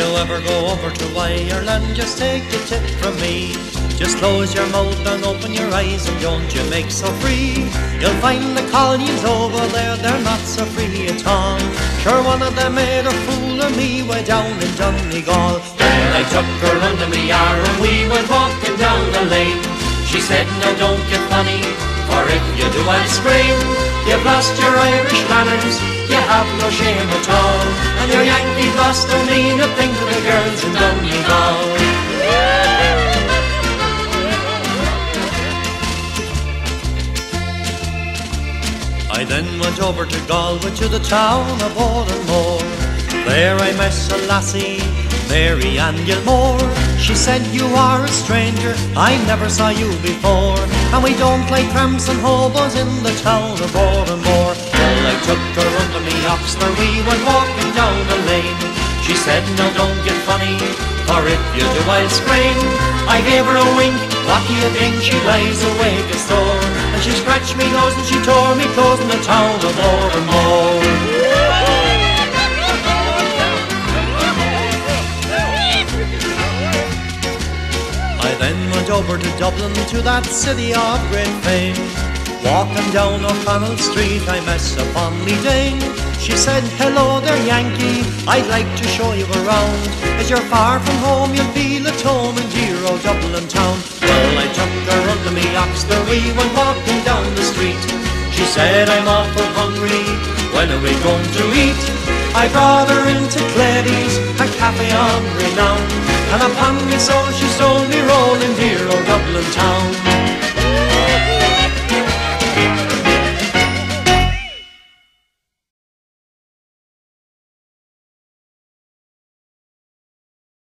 ever go over to Ireland, just take a tip from me. Just close your mouth and open your eyes and don't you make so free. You'll find the colleens over there, they're not so free at all. Sure, one of them made a fool of me way down in Donegal. Then I took her under me arm and we went walking down the lane. She said, no, don't get funny, for if you do, I'll scream. You've lost your Irish manners, you have no shame at all. And your Yankee boss don't mean a thing to the girls in Donegal. I then went over to Galway to the town of Oranmore. There I met a lassie, Mary Ann Gilmore. She said, You are a stranger, I never saw you before. And we don't play tramps and hobos in the town of Baltimore. Well, I took her under me oxter, we went walking down the lane. She said, No, don't get funny, for if you do, I'll scream. I gave her a wink, what do you think? She lies awake a store. And she scratched me nose and she tore me clothes in the town of Oranmore. Then went over to Dublin to that city of great fame. Walking down O'Connell Street, I met upon me dame. She said, Hello there, Yankee, I'd like to show you around. As you're far from home, you'll feel at home in dear old Dublin town. Well, I took her under me oxter, we went walking down the street. She said, I'm awful hungry, when are we going to eat? I brought her into Clerys, a cafe on renown. And upon me soul she sold me roll in dear old Dublin town.